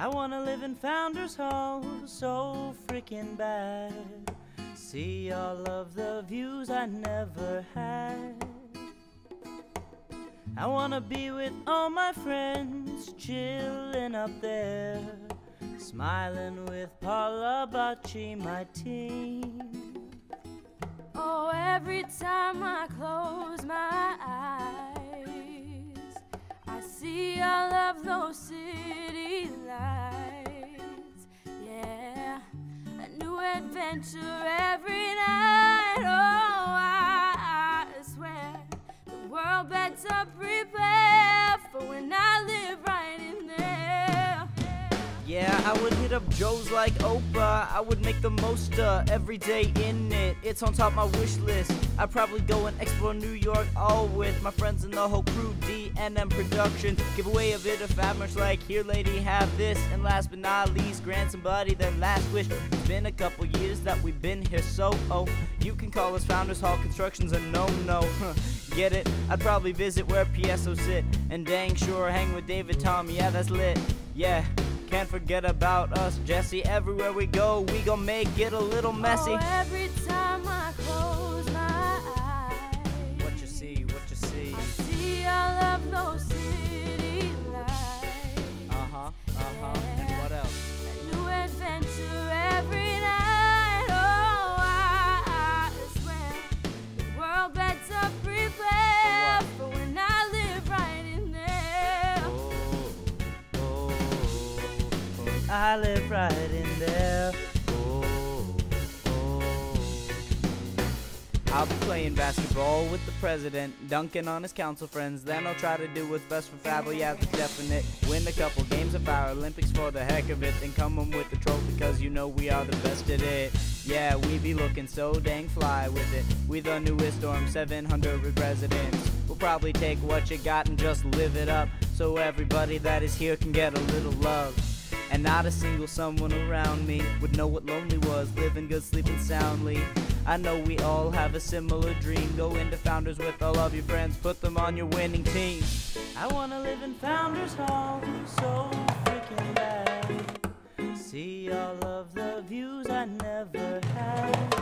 I wanna live in Founders Hall so freaking bad. See all of the views I never had. I wanna be with all my friends, chilling up there, smiling with Paula Bacci, my team. Oh, every time I close my eyes, I see all of those city lights. Yeah, a new adventure every night. Yeah, I would hit up Joe's like Oprah. I would make the most of every day in it. It's on top my wish list. I'd probably go and explore New York all with my friends and the whole crew. D&M Productions. Give away a bit of fat merch like here, lady, have this. And last but not least, grant somebody their last wish. It's been a couple years that we've been here, so oh, you can call us Founders Hall Constructions a no-no. Get it? I'd probably visit where PSO sit and dang sure hang with David Tom. Yeah, that's lit. Yeah. Can't forget about us, Jesse. Everywhere we go, we gon' make it a little messy. Oh, every time I I live right in there. Oh, oh. I'll be playing basketball with the president, dunking on his council friends. Then I'll try to do what's best for Fabo, yeah, that's definite. Win a couple games of our Olympics for the heck of it. Then come home with the trophy, cause you know we are the best at it. Yeah, we be looking so dang fly with it. We the newest Storm 700 residents. We'll probably take what you got and just live it up. So everybody that is here can get a little love. And not a single someone around me would know what lonely was, living good, sleeping soundly. I know we all have a similar dream. Go into Founders with all of your friends, put them on your winning team. I wanna live in Founders Hall, so freaking bad. See all of the views I never had.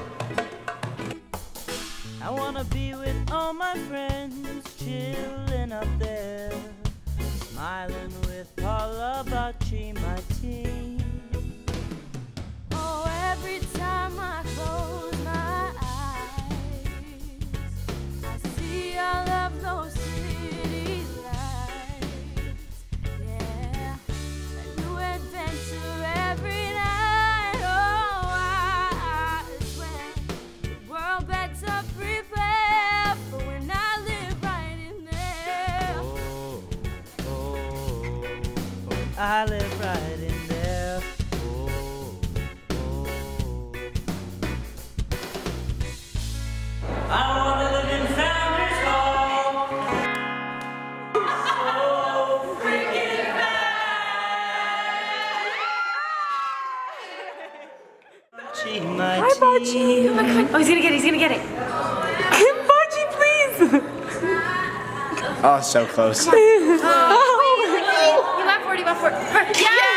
I wanna be with all my friends, chilling up there, smiling with Paula Bacci, my team. I live right in there. Oh, oh. I wanna live in Founders Hall. So freaking bad. Gee, my Hi, Bachi. Oh my god. Oh, he's gonna get it. He's gonna get it. Bachi, please. Oh, so close. up for. Yes!